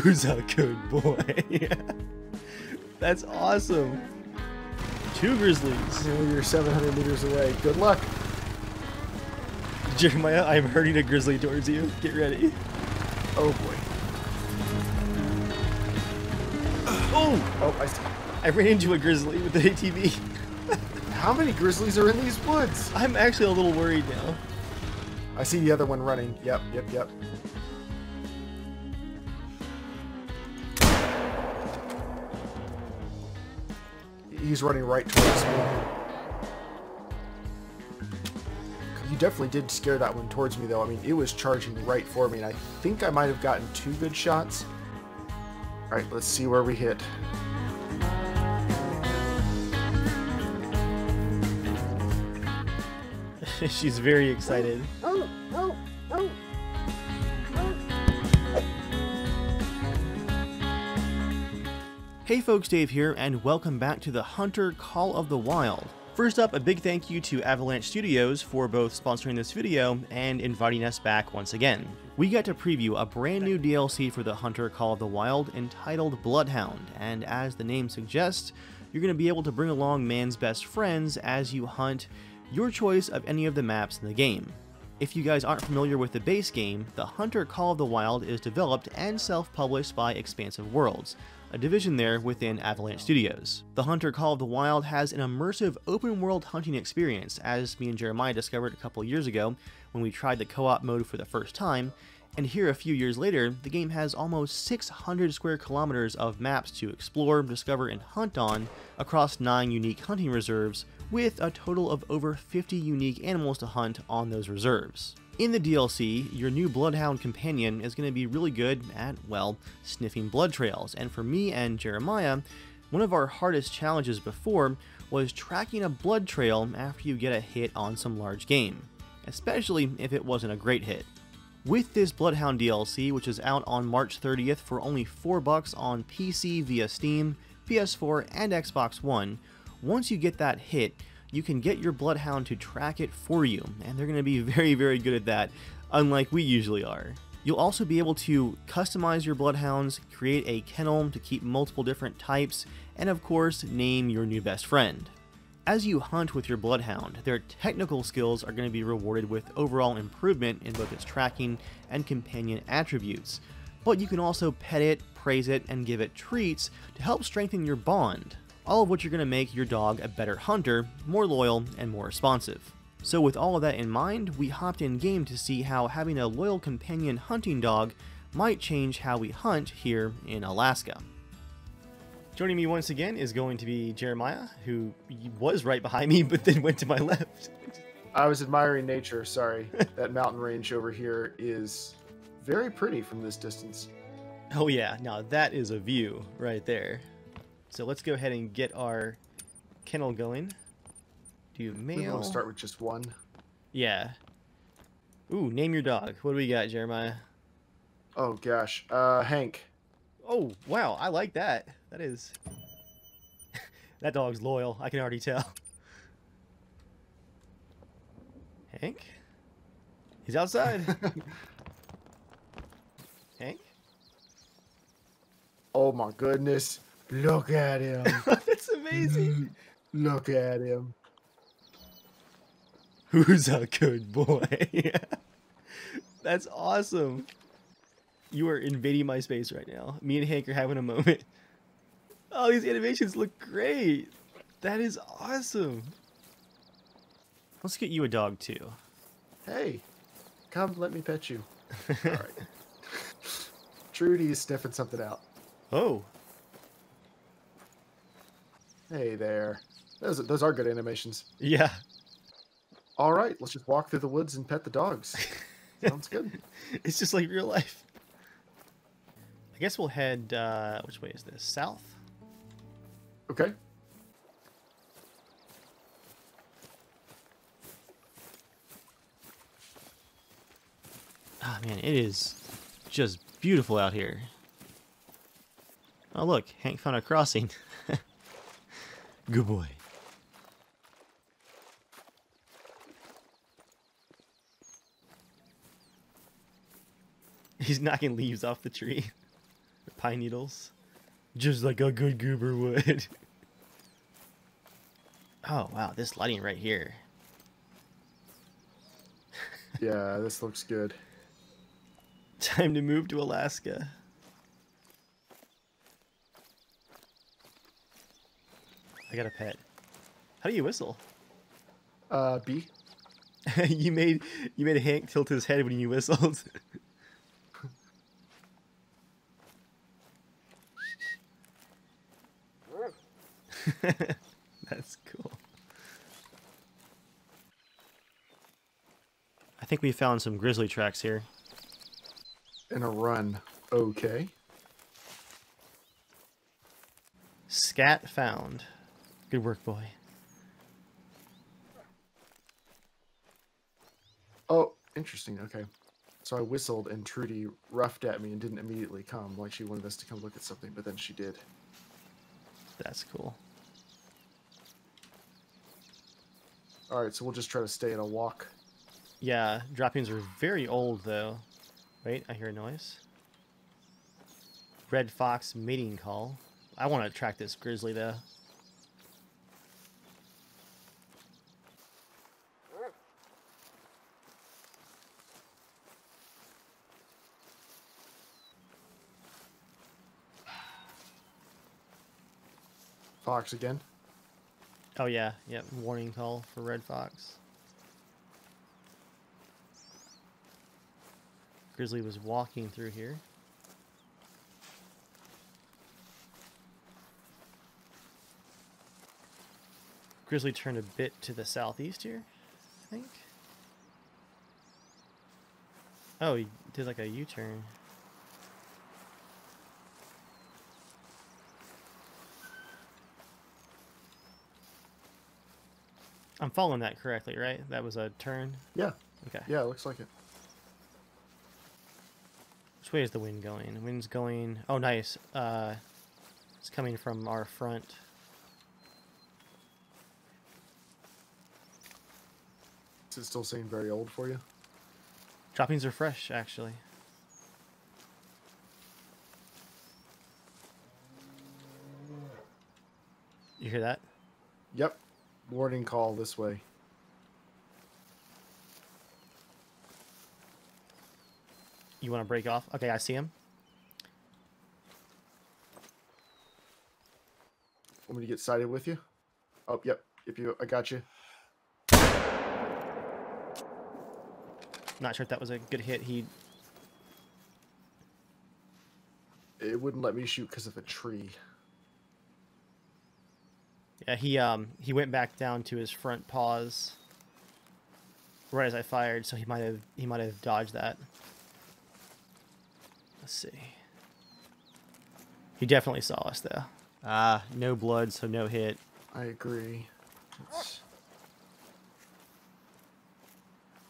Who's a good boy? That's awesome. Two grizzlies. You're 700 meters away. Good luck. Jeremiah, I'm herding a grizzly towards you. Get ready. Oh boy. Oh! Oh, I see. I ran into a grizzly with the ATV. How many grizzlies are in these woods? I'm actually a little worried now. I see the other one running. Yep, yep, yep. He's running right towards me. You definitely did scare that one towards me, though. I mean, it was charging right for me, and I think I might have gotten two good shots. All right, let's see where we hit. She's very excited. Oh, oh, oh. Hey folks, Dave here, and welcome back to the Hunter Call of the Wild. First up, a big thank you to Avalanche Studios for both sponsoring this video and inviting us back once again. We got to preview a brand new DLC for the Hunter Call of the Wild entitled Bloodhound, and as the name suggests, you're going to be able to bring along man's best friends as you hunt your choice of any of the maps in the game. If you guys aren't familiar with the base game, the Hunter Call of the Wild is developed and self-published by Expansive Worlds, a division there within Avalanche Studios. The Hunter Call of the Wild has an immersive open world hunting experience, as me and Jeremiah discovered a couple years ago when we tried the co-op mode for the first time, and here a few years later, the game has almost 600 square kilometers of maps to explore, discover, and hunt on across 9 unique hunting reserves, with a total of over 50 unique animals to hunt on those reserves. In the DLC, your new Bloodhound companion is going to be really good at, well, sniffing blood trails, and for me and Jeremiah, one of our hardest challenges before was tracking a blood trail after you get a hit on some large game, especially if it wasn't a great hit. With this Bloodhound DLC, which is out on March 30th for only 4 bucks on PC via Steam, PS4, and Xbox One, once you get that hit, you can get your Bloodhound to track it for you, and they're going to be very, very good at that, unlike we usually are. You'll also be able to customize your Bloodhounds, create a kennel to keep multiple different types, and of course, name your new best friend. As you hunt with your Bloodhound, their technical skills are going to be rewarded with overall improvement in both its tracking and companion attributes, but you can also pet it, praise it, and give it treats to help strengthen your bond, all of which are going to make your dog a better hunter, more loyal, and more responsive. So with all of that in mind, we hopped in game to see how having a loyal companion hunting dog might change how we hunt here in Alaska. Joining me once again is going to be Jeremiah, who was right behind me but then went to my left. I was admiring nature, sorry. that mountain range over here is very pretty from this distance. Oh yeah, now that is a view right there. So let's go ahead and get our kennel going. Do We male. want to start with just one. Yeah. Ooh, name your dog. What do we got, Jeremiah? Oh gosh, uh, Hank. Oh, wow, I like that. That is... that dog's loyal, I can already tell. Hank? He's outside. Hank? Oh my goodness, look at him. That's amazing. look at him. Who's a good boy? That's awesome. You are invading my space right now. Me and Hank are having a moment. Oh, these animations look great. That is awesome. Let's get you a dog too. Hey, come, let me pet you. All right. Trudy is sniffing something out. Oh, Hey there. Those, those are good animations. yeah. All right, let's just walk through the woods and pet the dogs. Sounds good. It's just like real life. I guess we'll head, uh, which way is this? South? Okay. Ah, man, it is just beautiful out here. Oh, look, Hank found a crossing. Good boy. He's knocking leaves off the tree. pine needles. Just like a good goober would. oh, wow. This lighting right here. Yeah, this looks good. Time to move to Alaska. I got a pet. How do you whistle? Uh, B. you made you made Hank tilt his head when you whistled. That's cool. I think we found some grizzly tracks here. In a run. Okay. Scat found. Good work, boy. Oh, interesting. Okay. So I whistled and Trudy roughed at me and didn't immediately come, like she wanted us to come look at something, but then she did. That's cool. Alright, so we'll just try to stay in a walk. Yeah, droppings are very old though. Wait, I hear a noise. Red fox mating call. I want to track this grizzly though. Fox again. Oh yeah, yep. Warning call for red fox. Grizzly was walking through here. Grizzly turned a bit to the southeast here, I think. Oh, he did like a U-turn. I'm following that correctly, right? That was a turn? Yeah. Okay. Yeah, it looks like it. Which way is the wind going? The wind's going... Oh, nice. Uh, it's coming from our front. Is it still seem very old for you? Droppings are fresh, actually. You hear that? Yep. Warning call this way. You want to break off? Okay, I see him. Want me to get sighted with you? Oh, yep. If you, I got you. Not sure if that was a good hit. He It wouldn't let me shoot because of a tree. Yeah, he um he went back down to his front paws right as I fired, so he might have he might have dodged that. Let's see. He definitely saw us though. Ah, no blood, so no hit. I agree. It's...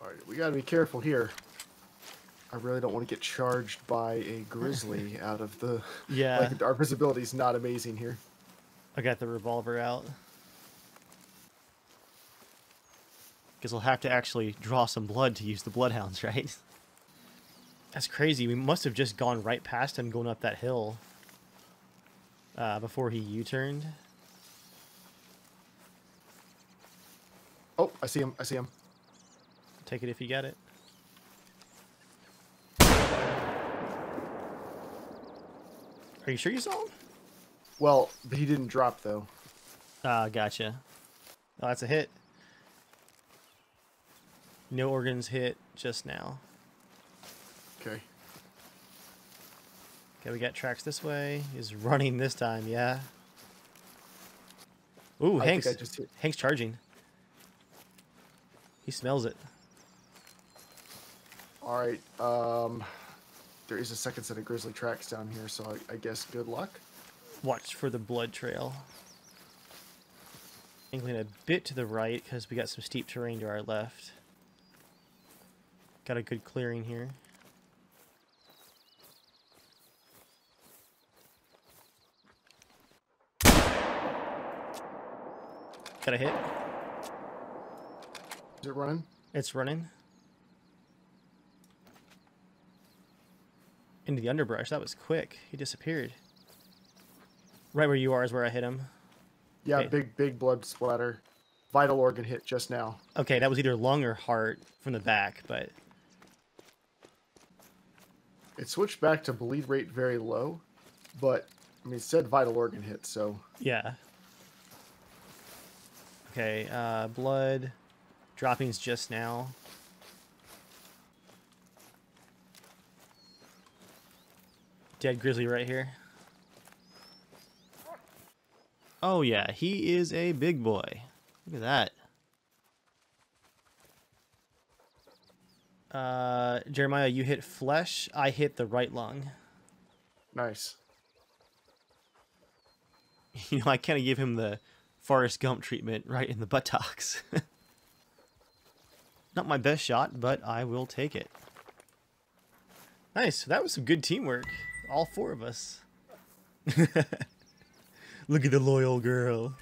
All right, we got to be careful here. I really don't want to get charged by a grizzly out of the. Yeah. Like our visibility is not amazing here. I got the revolver out. Because we'll have to actually draw some blood to use the bloodhounds, right? That's crazy. We must have just gone right past him going up that hill uh, before he U-turned. Oh, I see him. I see him. Take it if you get it. Are you sure you saw him? Well, but he didn't drop though. Ah, gotcha. Oh, that's a hit. No organs hit just now. Okay. Okay, we got tracks this way. He's running this time, yeah. Ooh, I Hank's think I just hit. Hank's charging. He smells it. All right. Um, there is a second set of grizzly tracks down here, so I, I guess good luck. Watch for the blood trail. Angling a bit to the right because we got some steep terrain to our left. Got a good clearing here. Got a hit. Is it running? It's running. Into the underbrush. That was quick. He disappeared. Right where you are is where I hit him. Yeah, Okay. big big blood splatter. Vital organ hit just now. Okay, that was either lung or heart from the back, but It switched back to bleed rate very low, but I mean it said vital organ hit, so yeah. Okay, uh, blood droppings just now. Dead grizzly right here. Oh yeah, he is a big boy. Look at that. Uh, Jeremiah, you hit flesh. I hit the right lung. nice. You know, I kind of give him the Forrest Gump treatment right in the buttocks. Not my best shot, but I will take it. Nice. That was some good teamwork. All four of us. Look at the loyal girl.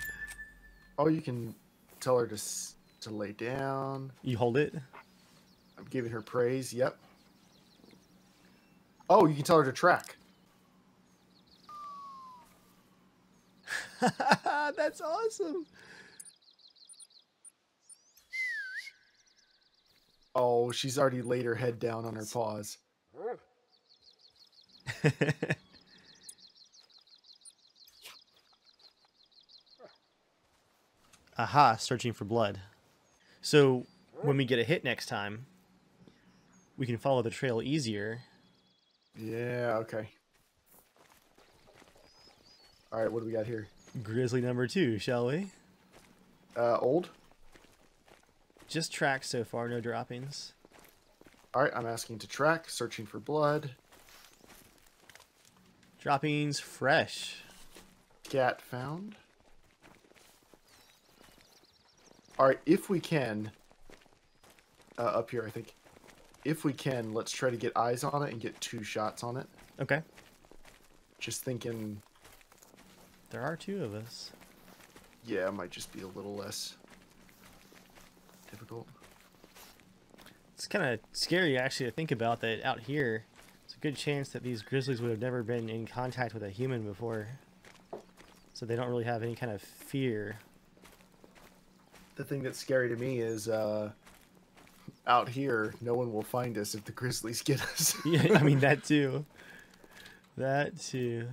Oh, you can tell her to to lay down. You hold it? I'm giving her praise. Yep. Oh, you can tell her to track. That's awesome. Oh, she's already laid her head down on her paws. Aha, searching for blood. So when we get a hit next time, we can follow the trail easier. Yeah, okay. All right, what do we got here? Grizzly number two, shall we? Uh, old. Just tracks so far, no droppings. All right, I'm asking to track, searching for blood. Droppings fresh. Cat found. All right, if we can, uh, up here, I think. If we can, let's try to get eyes on it and get two shots on it. Okay. Just thinking, There are two of us. yeah, it might just be a little less difficult. It's kind of scary actually to think about that out here. It's a good chance that these grizzlies would have never been in contact with a human before. So they don't really have any kind of fear. The thing that's scary to me is, uh, out here, no one will find us if the grizzlies get us. Yeah, I mean that too. That too.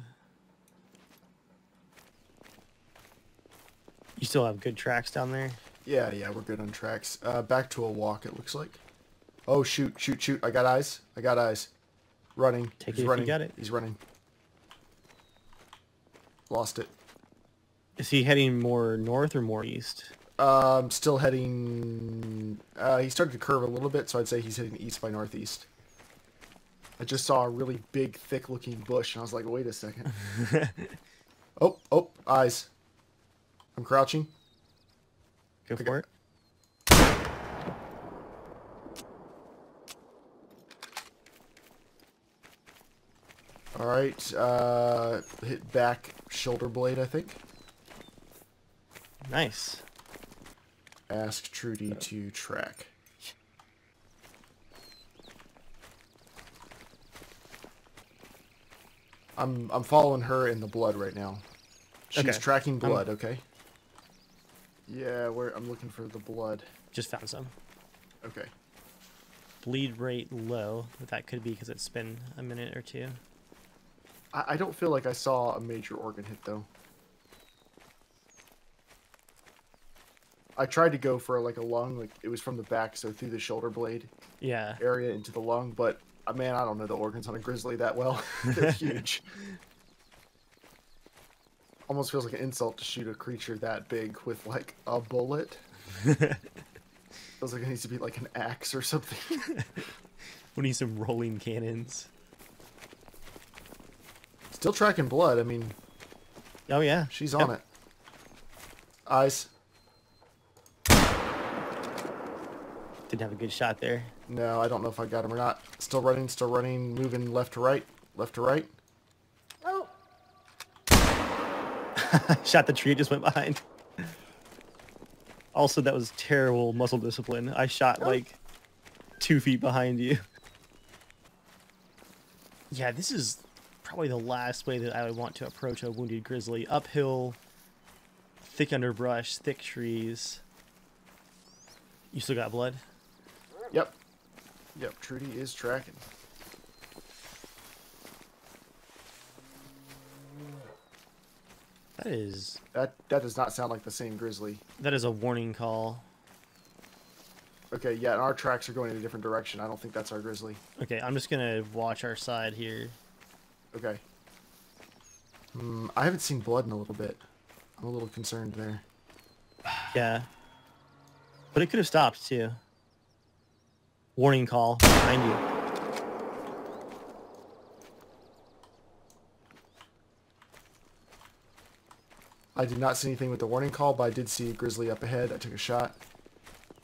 You still have good tracks down there? Yeah, yeah, we're good on tracks. Uh, back to a walk, it looks like. Oh, shoot, shoot, shoot. I got eyes. I got eyes. Running. Take He's it running. got it. He's running. Lost it. Is he heading more north or more east? Um, still heading... Uh, he started to curve a little bit, so I'd say he's heading east by northeast. I just saw a really big, thick-looking bush, and I was like, wait a second. oh, oh, eyes. I'm crouching. Go Okay. for it. All right, uh, hit back shoulder blade, I think. Nice. Ask Trudy to track. I'm I'm following her in the blood right now. She's Okay. tracking blood, okay? Yeah, where I'm looking for the blood. Just found some. Okay. Bleed rate low, but that could be because it's been a minute or two. I, I don't feel like I saw a major organ hit though. I tried to go for like a lung, like it was from the back, so through the shoulder blade Yeah. area into the lung, but uh, man, I don't know the organs on a grizzly that well. They're huge. Almost feels like an insult to shoot a creature that big with like a bullet. feels like it needs to be like an axe or something. We need some rolling cannons. Still tracking blood. I mean, Oh yeah. she's Yep. on it. Eyes. Didn't have a good shot there. No, I don't know if I got him or not. Still running, still running, moving left to right, left to right. Oh! shot the tree, just went behind. Also, that was terrible muzzle discipline. I shot oh. like two feet behind you. Yeah, this is probably the last way that I would want to approach a wounded grizzly. Uphill, thick underbrush, thick trees. You still got blood? Yep. Trudy is tracking. That is That that does not sound like the same grizzly. that is a warning call. Okay, yeah, and our tracks are going in a different direction. I don't think that's our grizzly. Okay, I'm just gonna watch our side here. Okay. Hmm, I haven't seen blood in a little bit. I'm a little concerned there. Yeah. But it could have stopped too. Warning call behind you. I did not see anything with the warning call, but I did see grizzly up ahead. I took a shot.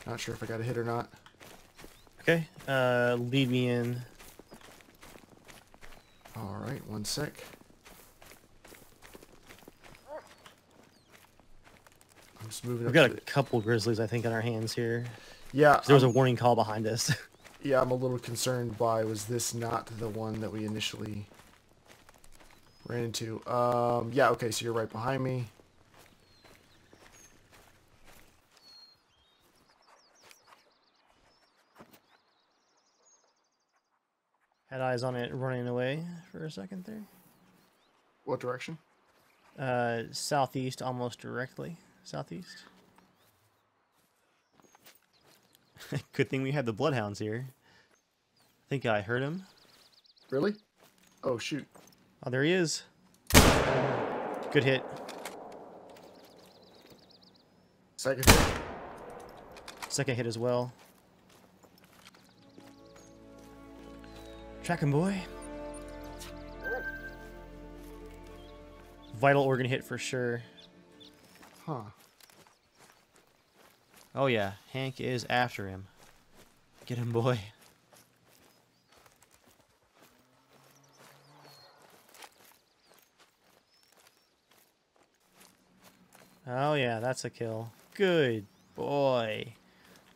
Not sure if I got a hit or not. Okay, uh, lead me in. All right, one sec. I'm just moving We've got a the- couple grizzlies, I think, on our hands here. Yeah, There was a warning call behind us. yeah, I'm a little concerned by was this not the one that we initially ran into? Um, yeah, okay, so you're right behind me. Had eyes on it running away for a second there. What direction? Uh, southeast, almost directly. Southeast. Good thing we had the bloodhounds here. I think I heard him. Really? Oh shoot! Oh, there he is. Good hit. Second hit. Second hit as well. Track him, boy. Vital organ hit for sure. Huh. Oh yeah, Hank is after him. Get him, boy. Oh yeah, that's a kill. Good boy.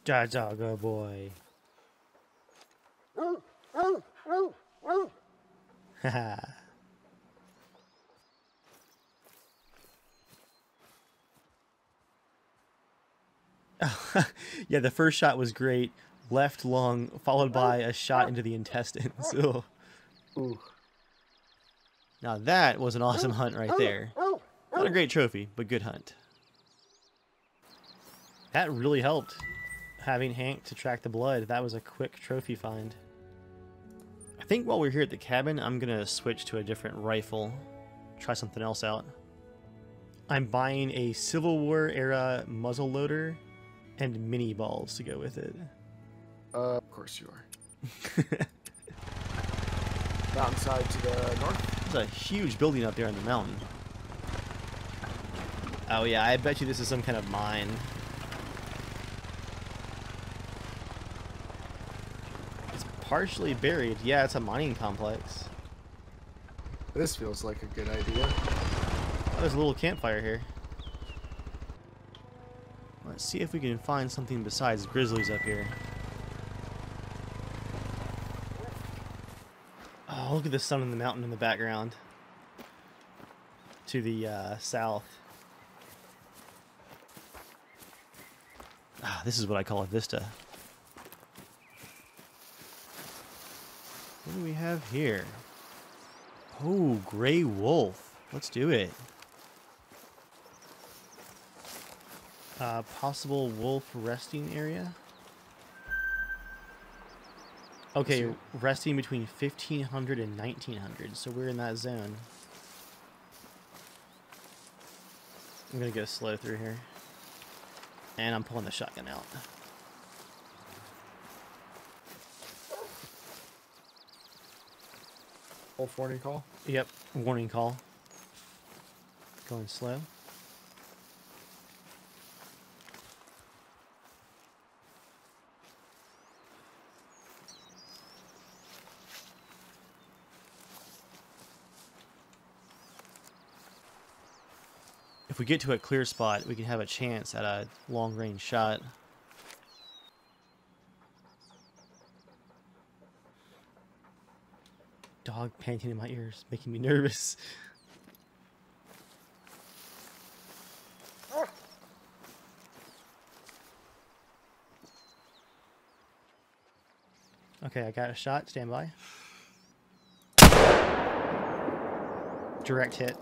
Da da good boy. Haha. yeah, the first shot was great. Left lung, followed by a shot into the intestines. Ugh. Ooh. Now that was an awesome hunt right there. Not a great trophy, but good hunt. That really helped. Having Hank to track the blood, that was a quick trophy find. I think while we're here at the cabin, I'm gonna switch to a different rifle. Try something else out. I'm buying a Civil War era muzzle loader and Minié balls to go with it. Uh, of course you are. Mountainside to the north. There's a huge building up there on the mountain. Oh yeah, I bet you this is some kind of mine. It's partially buried. Yeah, it's a mining complex. This feels like a good idea. Oh, there's a little campfire here. Let's see if we can find something besides grizzlies up here. Oh, look at the sun in the mountain in the background. To the uh, south. Ah, this is what I call a vista. What do we have here? Oh, gray wolf. Let's do it. Uh, possible wolf resting area. Okay, resting between 1500 and 1900, so we're in that zone. I'm gonna go slow through here. And I'm pulling the shotgun out. Wolf warning call. Yep, warning call. Going slow. If we get to a clear spot, we can have a chance at a long range shot. dog panting in my ears, making me nervous. Okay, I got a shot. Stand by. Direct hit.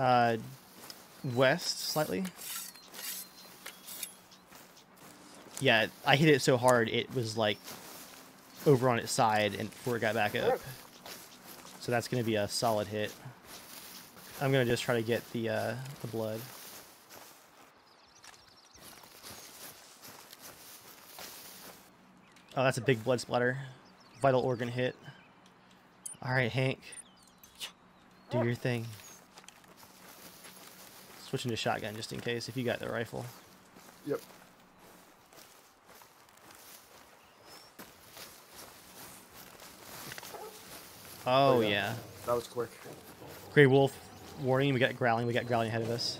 Uh, west slightly. Yeah, I hit it so hard it was like over on its side and before it got back up. So that's going to be a solid hit. I'm going to just try to get the uh, the blood. Oh, that's a big blood splatter. Vital organ hit. All right, Hank. Do your thing. Switching to shotgun just in case if you got the rifle. Yep. Oh, Oh, yeah. yeah. That was quick. Grey Wolf, warning, we got growling, we got growling ahead of us.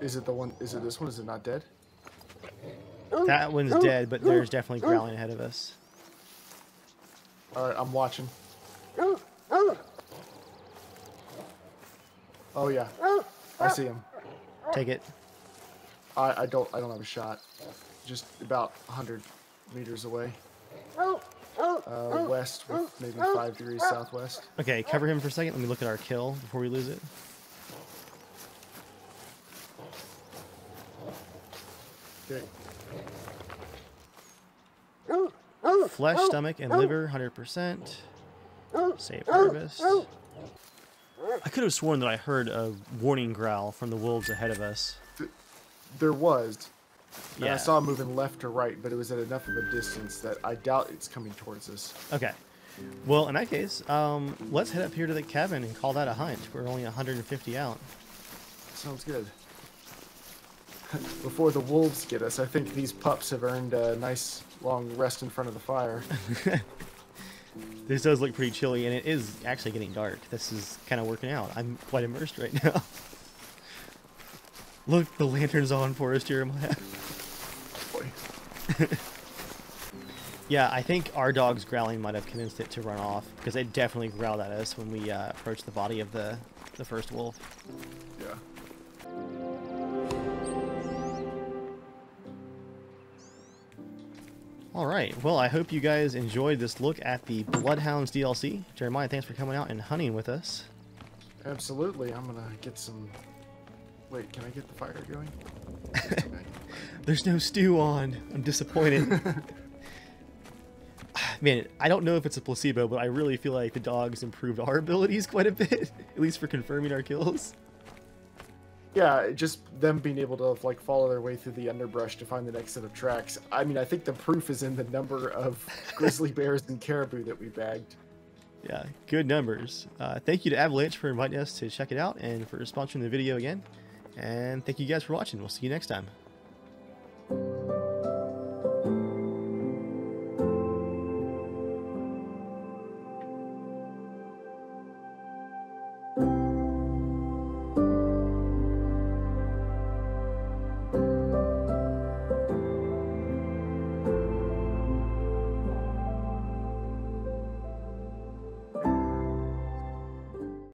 Is it the one? Is it this one? Is it not dead? That one's dead, but there's definitely growling ahead of us. All right, I'm watching. Oh yeah, I see him. Take it. I, I don't I don't have a shot. Just about 100 meters away. Uh, west with maybe five degrees southwest. Okay, cover him for a second. Let me look at our kill before we lose it. Okay. Flesh, stomach, and liver, 100%. Save harvest. I could have sworn that I heard a warning growl from the wolves ahead of us. There was. And Yeah. I saw him moving left to right, but it was at enough of a distance that I doubt it's coming towards us. Okay. Well, in that case, um, let's head up here to the cabin and call that a hunt. We're only 150 out. Sounds good. Before the wolves get us, I think these pups have earned a nice long rest in front of the fire. This does look pretty chilly, and it is actually getting dark. This is kind of working out. I'm quite immersed right now. look, the lantern's on for us, Jeremiah. Yeah, I think our dog's growling might have convinced it to run off because it definitely growled at us when we uh, approached the body of the the first wolf. All right. Well, I hope you guys enjoyed this look at the Bloodhounds DLC. Jeremiah, thanks for coming out and hunting with us. Absolutely. I'm gonna get some. Wait, can I get the fire going? There's no stew on. I'm disappointed. Ah, man, I don't know if it's a placebo, but I really feel like the dogs improved our abilities quite a bit, at least for confirming our kills. Yeah, just them being able to like follow their way through the underbrush to find the next set of tracks. I mean, I think the proof is in the number of grizzly bears and caribou that we bagged. Yeah, good numbers. Uh, thank you to Avalanche for inviting us to check it out and for sponsoring the video again. And thank you guys for watching. We'll see you next time.